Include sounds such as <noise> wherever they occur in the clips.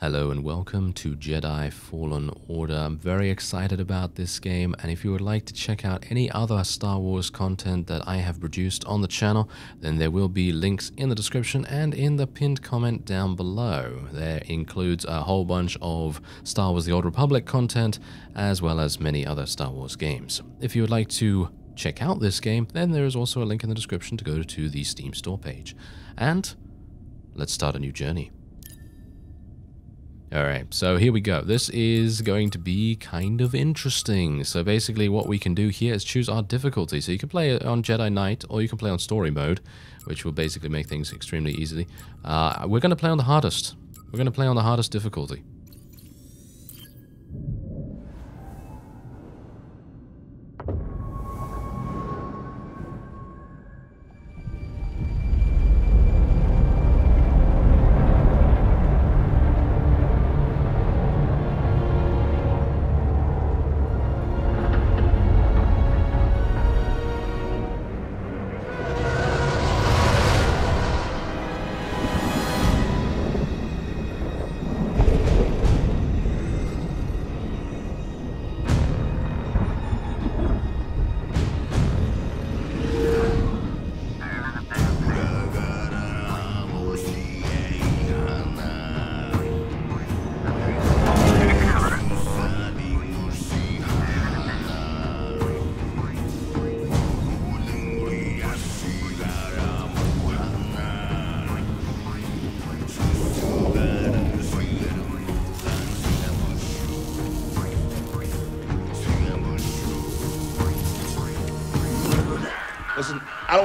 Hello and welcome to Jedi Fallen Order. I'm very excited about this game and if you would like to check out any other Star Wars content that I have produced on the channel, then there will be links in the description and in the pinned comment down below. There includes a whole bunch of Star Wars The Old Republic content as well as many other Star Wars games. If you would like to check out this game, then there is also a link in the description to go to the Steam store page. And let's start a new journey. Alright, so here we go. This is going to be kind of interesting. So basically what we can do here is choose our difficulty. So you can play on Jedi Knight or you can play on story mode, which will basically make things extremely easy. Uh, we're going to play on the hardest. We're going to play on the hardest difficulty.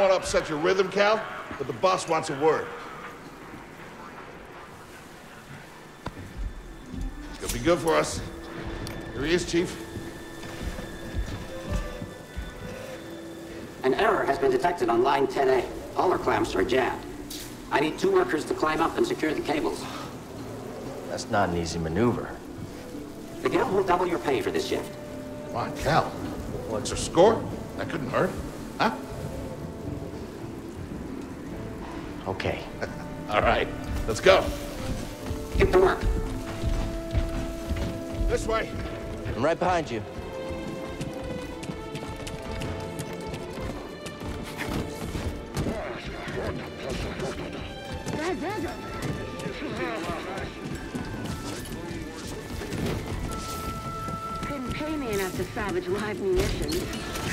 Want to upset your rhythm, Cal, but the boss wants a word. It's gonna be good for us. Here he is, Chief. An error has been detected on line 10A. All our clamps are jammed. I need two workers to climb up and secure the cables. That's not an easy maneuver. The guild will double your pay for this shift. Come on, Cal. What's your score? That couldn't hurt. Huh? Okay. <laughs> All right, let's go. Get to work. This way. I'm right behind you. Couldn't pay me enough to salvage live munitions.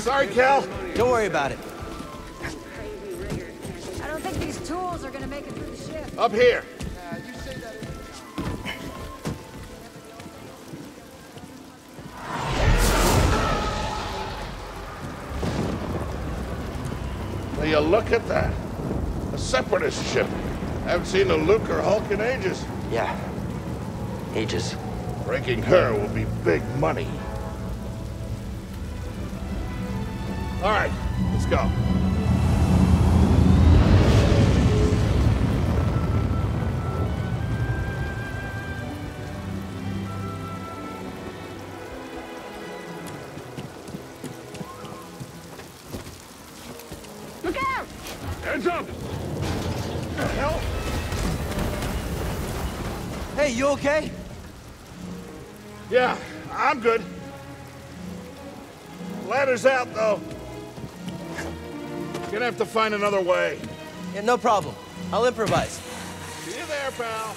Sorry, Cal. Don't worry about it. These are gonna make it through the shift. Up here. Will you look at that? A separatist ship. I haven't seen a Lucrehulk in ages. Yeah. Ages. Breaking her will be big money. All right, let's go. You okay? Yeah, I'm good. Ladder's out, though. Gonna have to find another way. Yeah, no problem. I'll improvise. See you there, pal.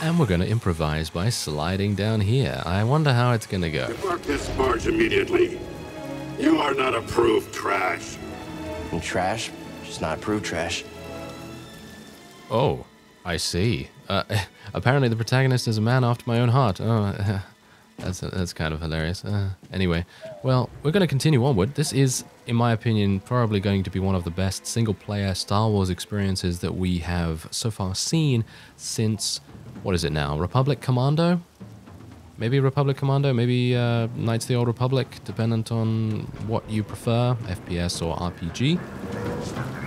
And we're going to improvise by sliding down here. I wonder how it's going to go. Park this barge immediately. You are not approved trash. And trash, just not approved trash. Oh, I see. Uh, <laughs> apparently the protagonist is a man after my own heart. Oh, <laughs> that's, that's kind of hilarious. Uh, anyway, well, we're going to continue onward. This is, in my opinion, probably going to be one of the best single-player Star Wars experiences that we have so far seen since, what is it now, Republic Commando? Maybe Republic Commando, maybe uh, Knights of the Old Republic, dependent on what you prefer, FPS or RPG.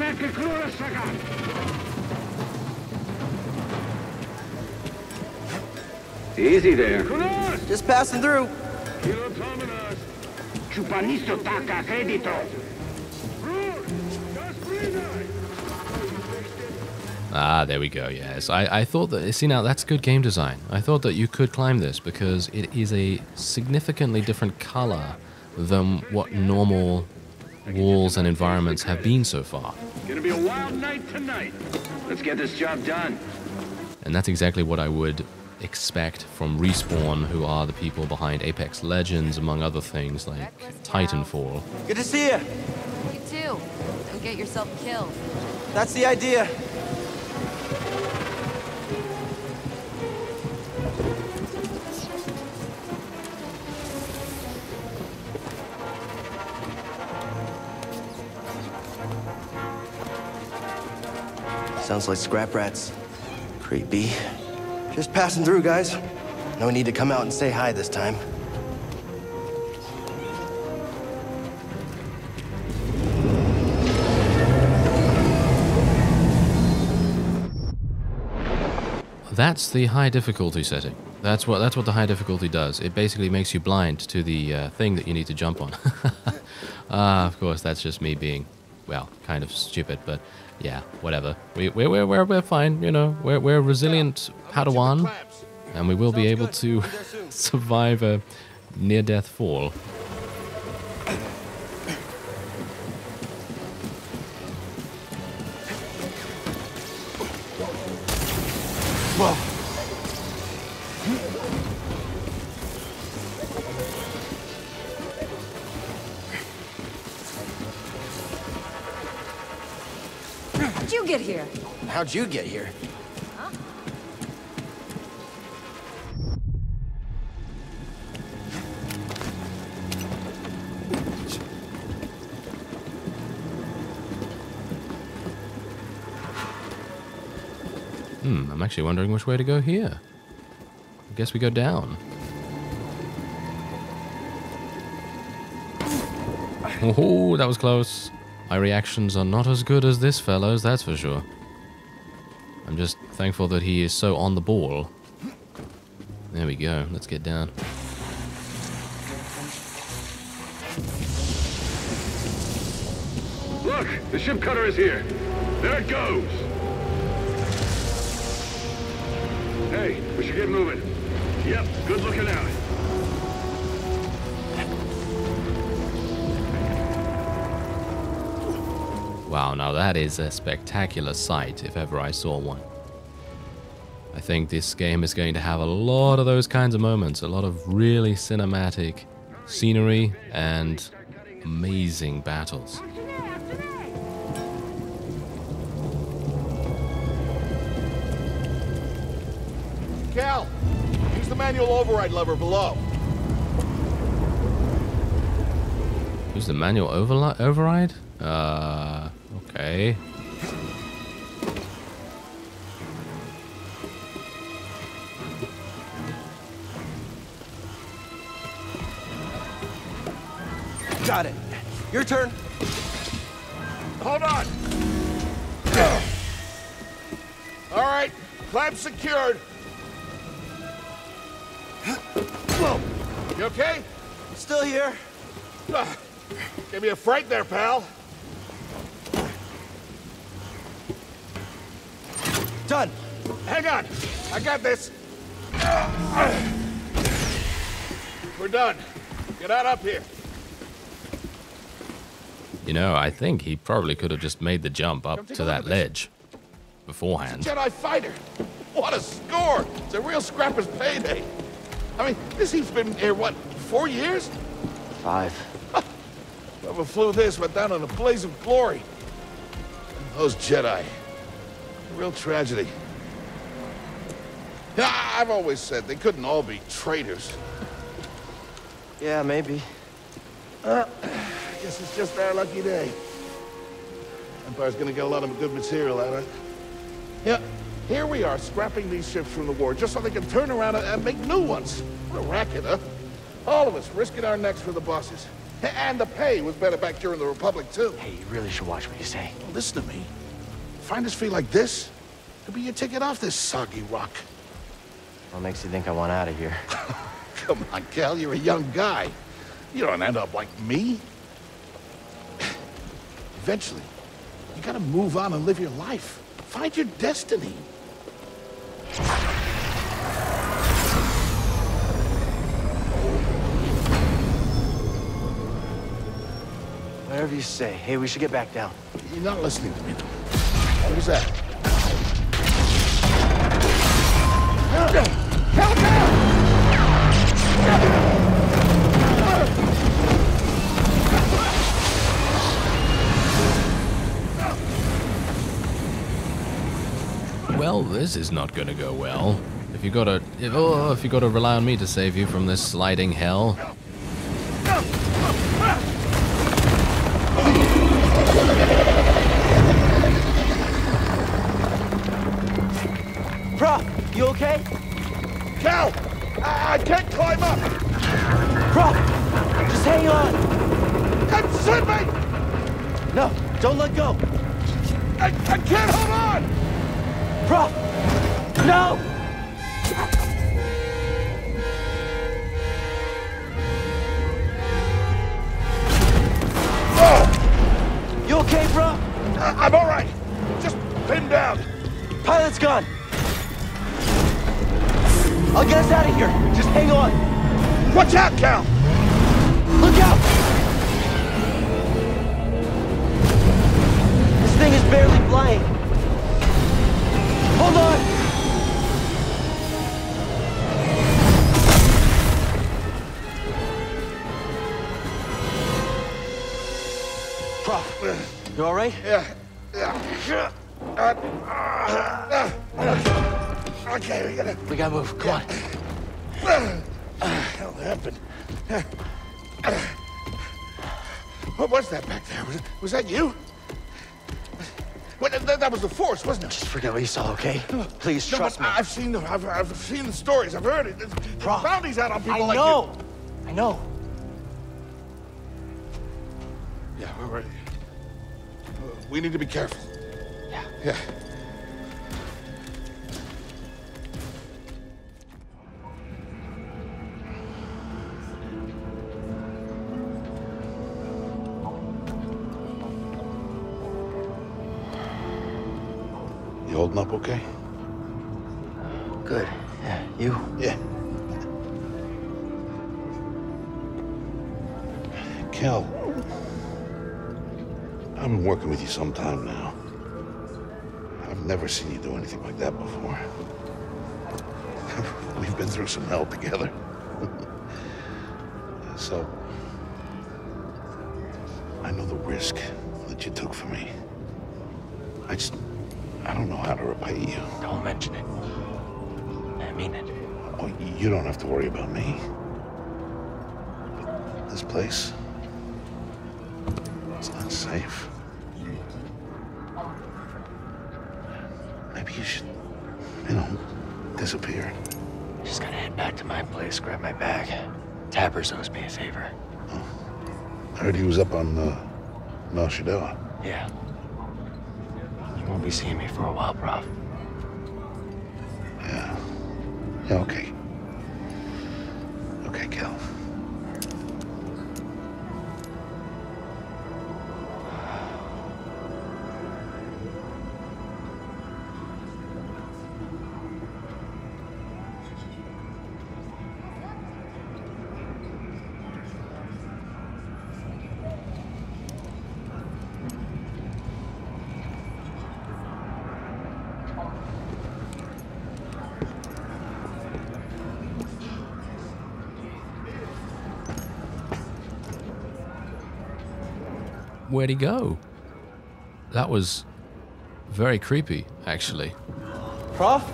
Versterke Easy there. Just passing through. Chupanisto taka credito. Ah, there we go, yes. I, I thought that, see now, that's good game design. I thought that you could climb this because it is a significantly different color than what normal walls and environments have been so far. Gonna be a wild night tonight. Let's get this job done. And that's exactly what I would expect from Respawn, who are the people behind Apex Legends, among other things like Titanfall. Good to see you. You too. Don't get yourself killed. That's the idea. Sounds like scrap rats. Creepy. Just passing through, guys. No need to come out and say hi this time. That's the high difficulty setting. That's what that's what the high difficulty does. It basically makes you blind to the uh, thing that you need to jump on. <laughs> Ah, of course, that's just me being, well, kind of stupid, but yeah, whatever. We, we're, we're, we're, we're fine, you know. We're, we're a resilient Padawan, and we will be able to <laughs> survive a near-death fall. Whoa. Get here? How'd you get here? Hmm, I'm actually wondering which way to go here. I guess we go down. Oh, that was close. My reactions are not as good as this fellow's, that's for sure. I'm just thankful that he is so on the ball. There we go. Let's get down. Look, the ship cutter is here. There it goes. Hey, we should get moving. Yep, good looking out. Wow, now that is a spectacular sight if ever I saw one. I think this game is going to have a lot of those kinds of moments, a lot of really cinematic scenery and amazing battles. Cal, use the manual override lever below. Who's the manual overli- override? Uh, okay. Got it. Your turn. Hold on. All right, clamp secured. Whoa. You okay? Still here. Ah, Gave me a fright there, pal. Done. Hang on. I got this. We're done. Get out up here. You know, I think he probably could have just made the jump up to that ledge beforehand. Jedi fighter. What a score! It's a real scrapper's payday. I mean, this heap's been here, what, four years? Five. Whoever flew this went down in a blaze of glory. Those Jedi. Real tragedy. Yeah, I've always said they couldn't all be traitors. Yeah, maybe. Ah, I guess it's just our lucky day. Empire's gonna get a lot of good material out of it. Yeah, here we are, scrapping these ships from the war just so they can turn around and- and make new ones. What a racket, huh? All of us risking our necks for the bosses. And the pay was better back during the Republic, too. Hey, you really should watch what you say. Well, listen to me. Find us free like this, could be your ticket off this soggy rock. What makes you think I want out of here? <laughs> Come on, Cal, you're a young guy. You don't end up like me. Eventually, you gotta move on and live your life. Find your destiny. Whatever you say. Hey, we should get back down. You're not listening to me. What was that? Help out! Well, this is not gonna go well. If you gotta, if, oh, if you gotta rely on me to save you from this sliding hell, can't climb up! Prof, just hang on. Come send me! No, don't let go. I, I can't hold on! Prof, no! Oh. You okay, bro? I, I'm all right. Just pinned down. Pilot's gone. I'll get us out of here. Just hang on. Watch out, Cal! Look out! This thing is barely flying. Hold on! Prof, you all right? Yeah. Okay, we gotta. We gotta move. Come on. What happened? What was that back there? Was, was that you? Well, that, that was the force, wasn't it? Just forget what you saw, okay? Please No, trust but me. I've seen the I've, I've seen the stories. I've heard it. There's Prof, bounties out on people I like know. I know. Yeah, we're ready. We need to be careful. Yeah. Yeah. Holding up okay? Good. Yeah. You? Yeah. Cal, I've been working with you some time now. I've never seen you do anything like that before. <laughs> We've been through some hell together. <laughs> so, I know the risk that you took for me. I just, I don't know how to repay you. Don't mention it. I mean it. Oh, you don't have to worry about me. This place, it's not safe. Maybe you should, you know, disappear. Just gotta head back to my place, grab my bag. Tappers owes me a favor. Oh. I heard he was up on uh. Yeah. Won't be seeing me for a while, Prof. Yeah. Yeah. Okay, where'd he go? That was very creepy, actually. Prof?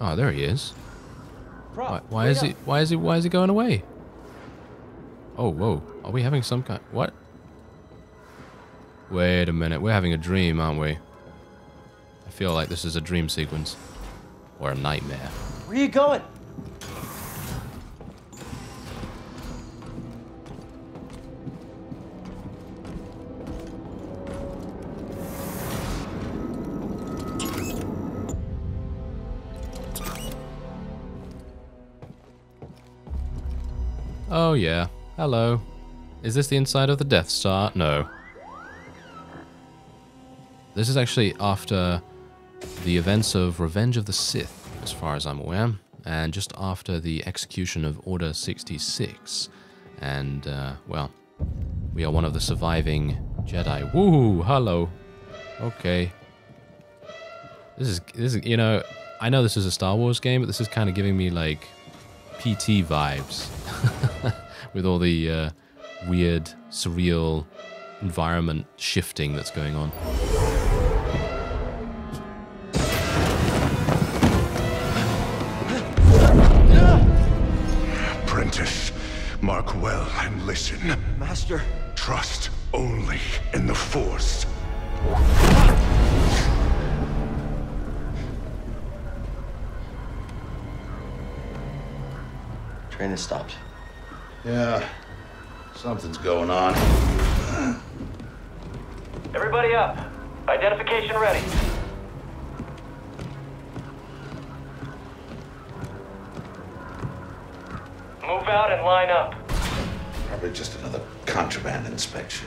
Oh, there he is. Prof, Why, why is he? Why is he? Why is he going away? Oh, whoa! Are we having some kind? What? Wait a minute. We're having a dream, aren't we? Feel like this is a dream sequence or a nightmare. Where are you going? Oh yeah. Hello. Is this the inside of the Death Star? No. This is actually after the events of Revenge of the Sith, as far as I'm aware, and just after the execution of Order 66. And, uh, well, we are one of the surviving Jedi. Woo! Hello. Okay. This is, this is, you know, I know this is a Star Wars game, but this is kind of giving me, like, PT vibes. <laughs> With all the uh, weird, surreal environment shifting that's going on. Mark well and listen. Master. Trust only in the Force. Train has stopped. Yeah, something's going on. Everybody up. Identification ready. Move out and line up. Probably just another contraband inspection.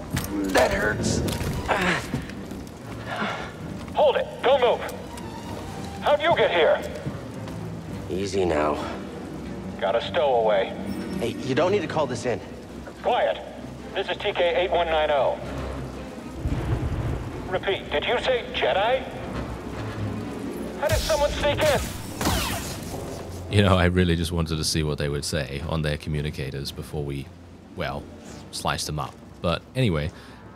that hurts. Hold it. Don't move. How'd you get here? Easy now. Got a stowaway. Hey, you don't need to call this in. Quiet. This is TK-8190. Repeat, did you say Jedi? How did someone sneak in? You know, I really just wanted to see what they would say on their communicators before we, well, sliced them up. But anyway,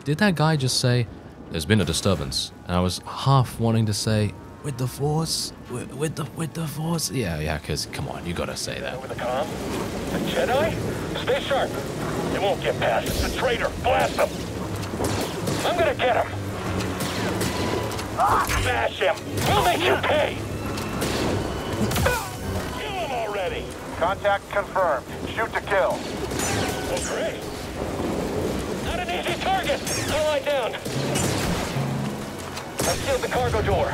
did that guy just say, there's been a disturbance? And I was half wanting to say, with the force? With, with the with the force? Yeah, yeah, because come on, you gotta say that. With the comm? The Jedi? Stay sharp. They won't get past. It's a traitor. Blast them. I'm gonna get him. Ah, smash him. We'll make you pay. Kill him already. Contact confirmed. Shoot to kill. Oh, great. Not an easy target! I'll lie down. I've sealed the cargo door.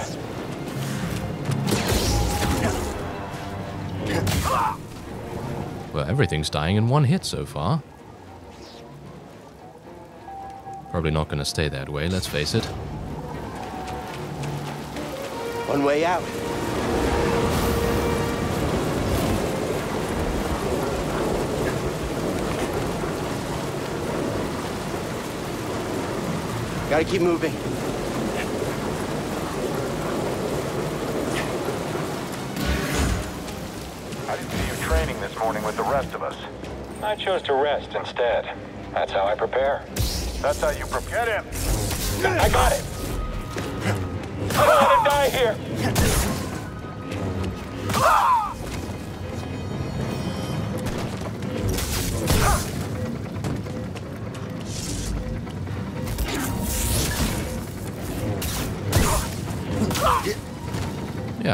Well, everything's dying in one hit so far. Probably not going to stay that way, let's face it. One way out. Gotta keep moving. I didn't see you training this morning with the rest of us. I chose to rest instead. That's how I prepare. That's how you prepare Get him. I got it! I don't want to die here! <laughs> Ah!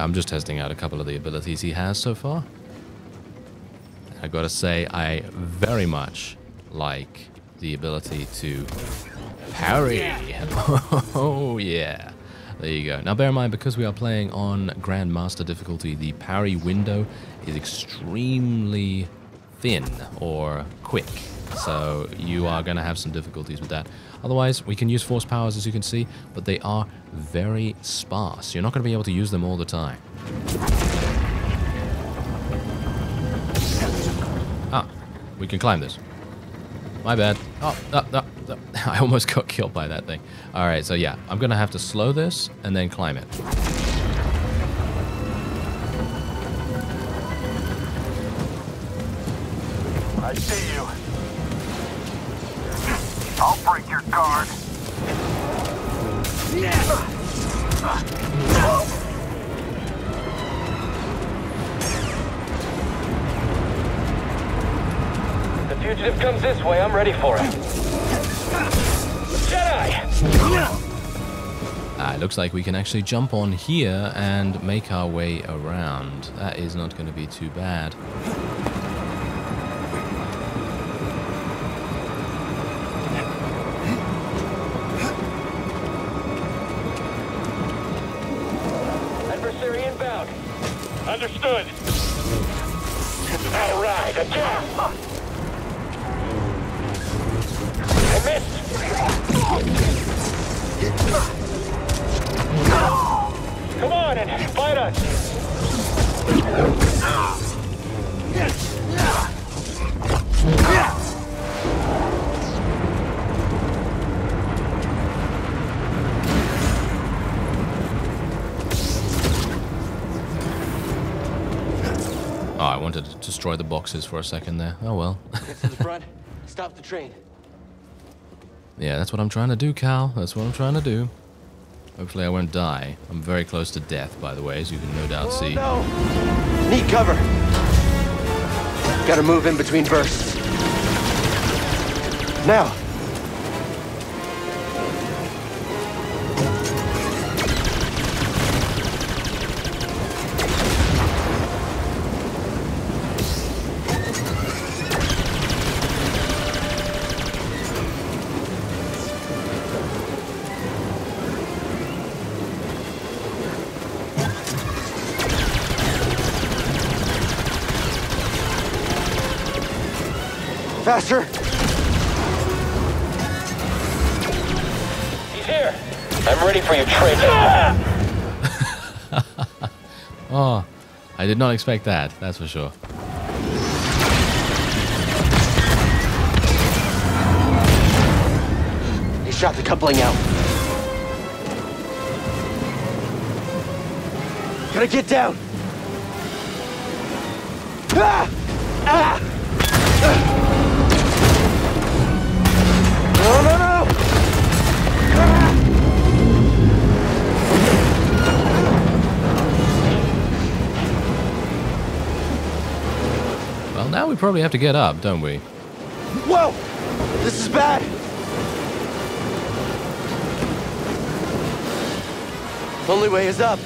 I'm just testing out a couple of the abilities he has so far. I gotta say, I very much like the ability to parry. <laughs> oh, yeah. There you go. Now, bear in mind, because we are playing on Grandmaster difficulty, the parry window is extremely thin or quick. So you are going to have some difficulties with that. Otherwise, we can use force powers, as you can see, but they are very sparse. You're not going to be able to use them all the time. Ah, we can climb this. My bad. Oh, no, no, no. I almost got killed by that thing. All right, so yeah, I'm going to have to slow this and then climb it. I see you. I'll break your guard. The fugitive comes this way, I'm ready for it. Jedi! Ah, it looks like we can actually jump on here and make our way around. That is not going to be too bad. On and fight us! Oh, I wanted to destroy the boxes for a second there. Oh well. Get to the front. Stop the train. <laughs> yeah, that's what I'm trying to do, Cal. That's what I'm trying to do. Hopefully I won't die. I'm very close to death, by the way, as you can no doubt oh, see. No! Need cover. Gotta move in between bursts. Now! Faster! He's here! I'm ready for you, traitor! <laughs> Oh, I did not expect that, that's for sure. He shot the coupling out. Gotta get down! Ah! Ah! Well, now we probably have to get up, don't we? Whoa! This is bad! Only way is up.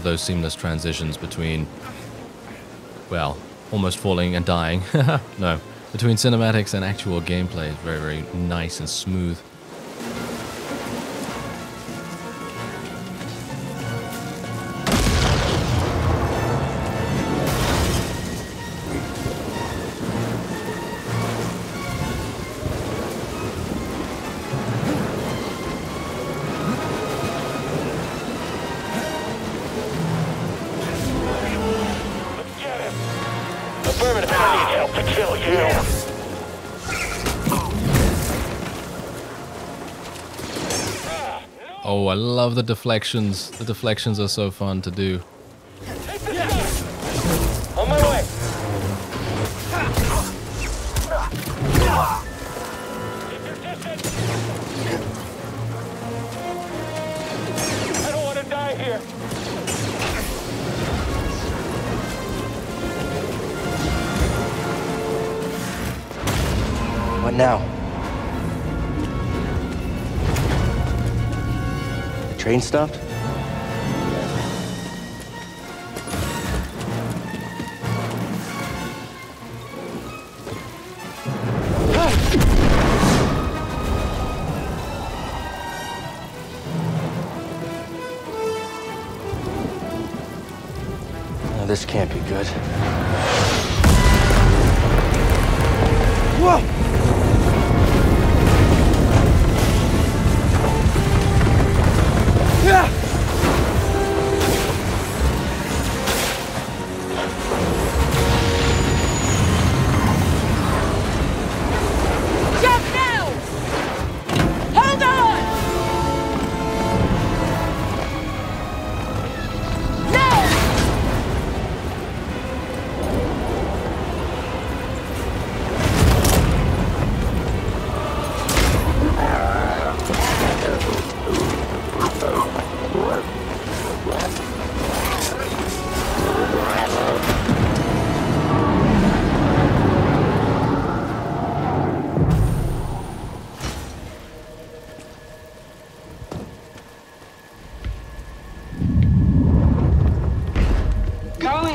Love those seamless transitions between, well, almost falling and dying. <laughs> no, between cinematics and actual gameplay. is very, very nice and smooth. I love the deflections. The deflections are so fun to do. Train stopped? This can't be good. Whoa! Jump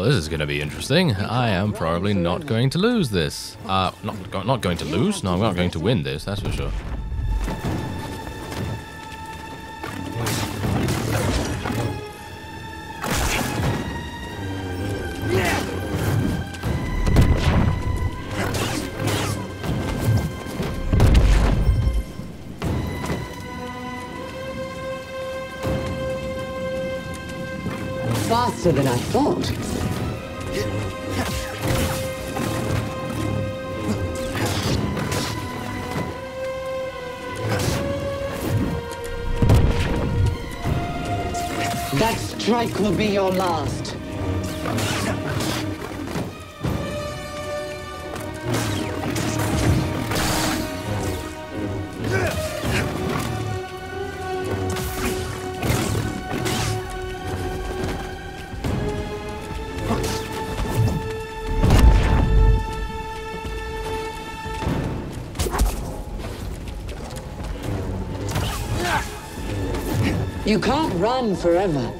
Well, this is going to be interesting. I am probably not going to lose this. Uh, not, not going to lose? No, I'm not going to win this, that's for sure. Faster than I thought. That strike will be your last. You can't run forever.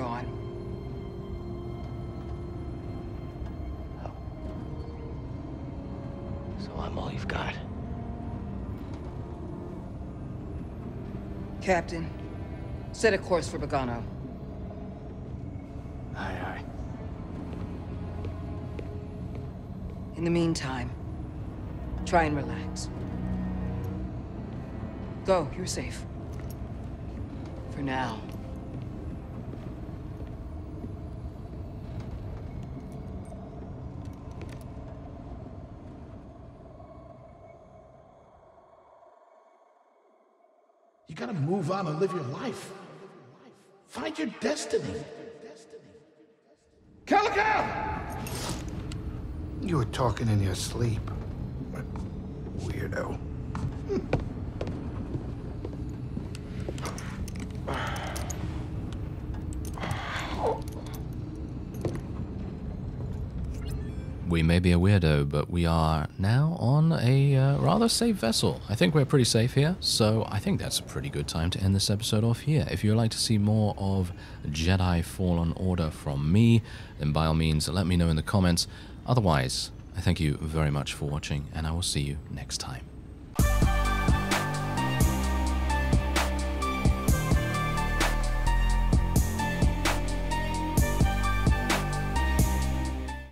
Gone. Oh. So I'm all you've got. Captain, set a course for Bogano. Aye, aye. In the meantime, try and relax. Go, you're safe. For now. You gotta move on and live your life. Find your destiny. Calico! You were talking in your sleep. Weirdo. We may be a weirdo, but we are now on a uh, rather safe vessel. I think we're pretty safe here, so I think that's a pretty good time to end this episode off here. If you'd like to see more of Jedi Fallen Order from me, then by all means let me know in the comments. Otherwise, I thank you very much for watching, and I will see you next time.